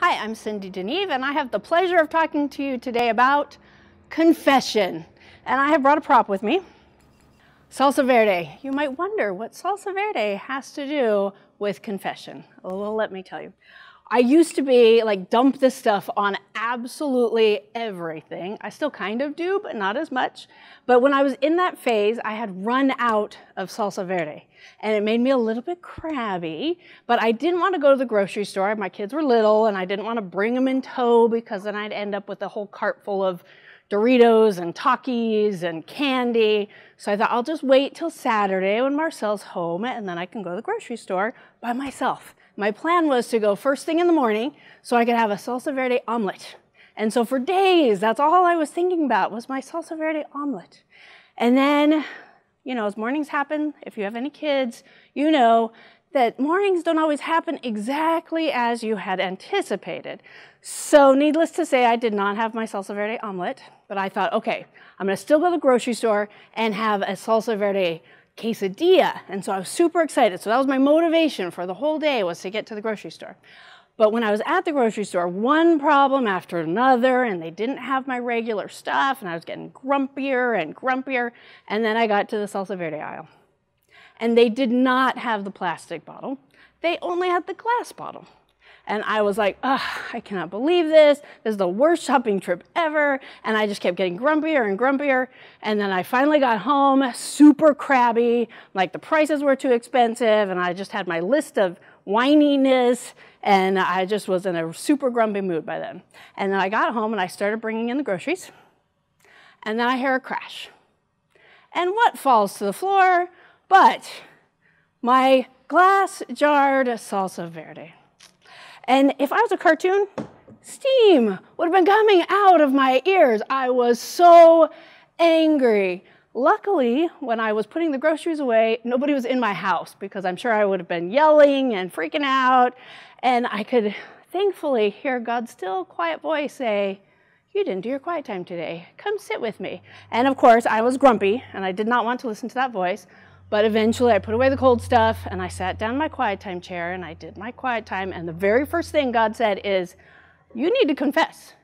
Hi, I'm Cyndie de Neve, and I have the pleasure of talking to you today about confession. And I have brought a prop with me salsa verde. You might wonder what salsa verde has to do with confession. Well, let me tell you. I used to be like dump this stuff on absolutely everything. I still kind of do, but not as much. But when I was in that phase, I had run out of salsa verde and it made me a little bit crabby, but I didn't want to go to the grocery store. My kids were little and I didn't want to bring them in tow because then I'd end up with a whole cart full of Doritos and Takis and candy. So I thought I'll just wait till Saturday when Marcel's home and then I can go to the grocery store by myself. My plan was to go first thing in the morning so I could have a salsa verde omelet. And so for days, that's all I was thinking about was my salsa verde omelet. And then, you know, as mornings happen, if you have any kids, you know that mornings don't always happen exactly as you had anticipated. So needless to say, I did not have my salsa verde omelet, but I thought, okay, I'm gonna still go to the grocery store and have a salsa verde quesadilla. And so I was super excited. So that was my motivation for the whole day was to get to the grocery store. But when I was at the grocery store, one problem after another, and they didn't have my regular stuff, and I was getting grumpier and grumpier. And then I got to the salsa verde aisle. And they did not have the plastic bottle. They only had the glass bottle. And I was like, I cannot believe this. This is the worst shopping trip ever. And I just kept getting grumpier and grumpier. And then I finally got home super crabby, like the prices were too expensive. And I just had my list of whininess. And I just was in a super grumpy mood by then. And then I got home and I started bringing in the groceries. And then I hear a crash. And what falls to the floor but my glass jarred salsa verde. And if I was a cartoon, steam would have been coming out of my ears. I was so angry. Luckily, when I was putting the groceries away, nobody was in my house because I'm sure I would have been yelling and freaking out. And I could thankfully hear God's still quiet voice say, You didn't do your quiet time today. Come sit with me. And of course, I was grumpy and I did not want to listen to that voice. But eventually I put away the cold stuff and I sat down in my quiet time chair and I did my quiet time. And the very first thing God said is, You need to confess.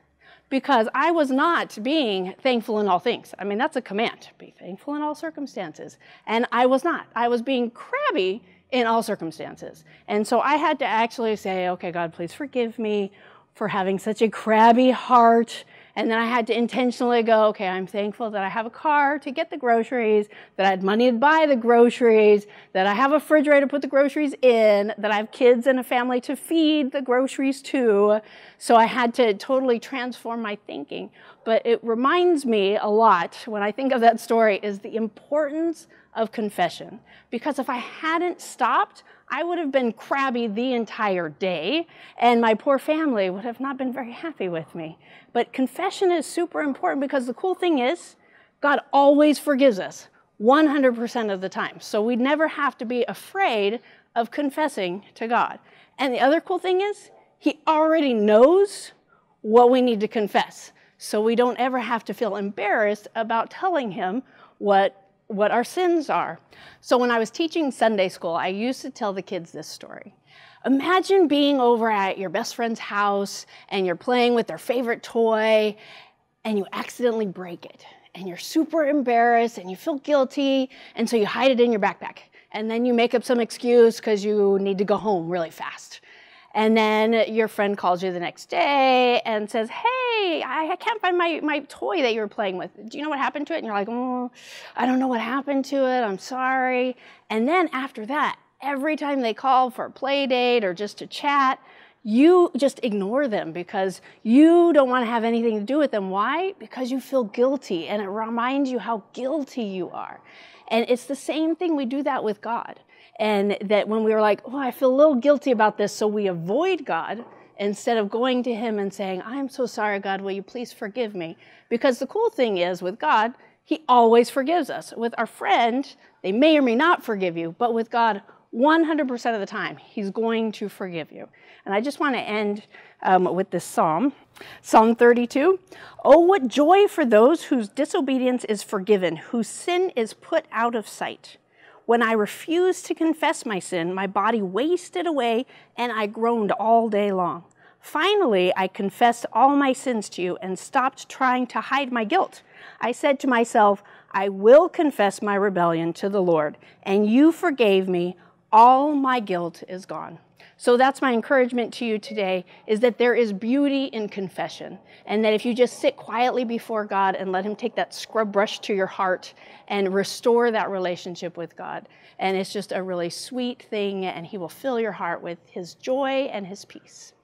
Because I was not being thankful in all things. I mean, that's a command be thankful in all circumstances. And I was not. I was being crabby in all circumstances. And so I had to actually say, Okay, God, please forgive me for having such a crabby heart and then I had to intentionally go, okay, I'm thankful that I have a car to get the groceries, that I had money to buy the groceries, that I have a refrigerator to put the groceries in, that I have kids and a family to feed the groceries to. So I had to totally transform my thinking. But it reminds me a lot when I think of that story is the importance of confession. Because if I hadn't stopped, I would have been crabby the entire day, and my poor family would have not been very happy with me. But confession is super important because the cool thing is, God always forgives us 100% of the time. So we never have to be afraid of confessing to God. And the other cool thing is, He already knows what we need to confess. So we don't ever have to feel embarrassed about telling Him what what our sins are. So when I was teaching Sunday school, I used to tell the kids this story. Imagine being over at your best friend's house and you're playing with their favorite toy and you accidentally break it and you're super embarrassed and you feel guilty and so you hide it in your backpack and then you make up some excuse because you need to go home really fast. And then your friend calls you the next day and says, Hey, I can't find my, my toy that you were playing with. Do you know what happened to it? And you're like, Oh, I don't know what happened to it. I'm sorry. And then after that, every time they call for a play date or just to chat, you just ignore them because you don't want to have anything to do with them. Why? Because you feel guilty and it reminds you how guilty you are. And it's the same thing we do that with God. And that when we were like, oh, I feel a little guilty about this, so we avoid God instead of going to Him and saying, I'm so sorry, God, will you please forgive me? Because the cool thing is with God, He always forgives us. With our friend, they may or may not forgive you, but with God, 100% of the time, He's going to forgive you. And I just want to end um, with this psalm Psalm 32. Oh, what joy for those whose disobedience is forgiven, whose sin is put out of sight. When I refused to confess my sin, my body wasted away and I groaned all day long. Finally, I confessed all my sins to you and stopped trying to hide my guilt. I said to myself, I will confess my rebellion to the Lord, and you forgave me. All my guilt is gone. So that's my encouragement to you today is that there is beauty in confession and that if you just sit quietly before God and let him take that scrub brush to your heart and restore that relationship with God and it's just a really sweet thing and he will fill your heart with his joy and his peace.